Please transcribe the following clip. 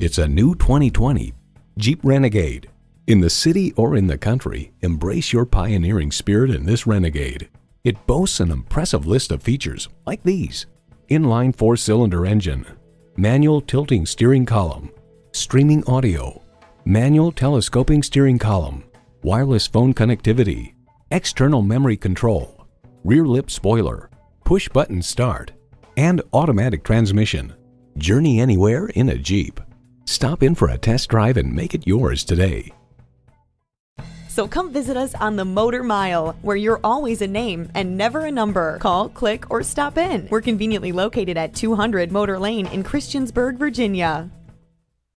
It's a new 2020 Jeep Renegade. In the city or in the country, embrace your pioneering spirit in this Renegade. It boasts an impressive list of features like these. Inline four-cylinder engine, manual tilting steering column, streaming audio, manual telescoping steering column, wireless phone connectivity, external memory control, rear lip spoiler, push button start, and automatic transmission. Journey anywhere in a Jeep. Stop in for a test drive and make it yours today. So come visit us on the Motor Mile, where you're always a name and never a number. Call, click, or stop in. We're conveniently located at 200 Motor Lane in Christiansburg, Virginia.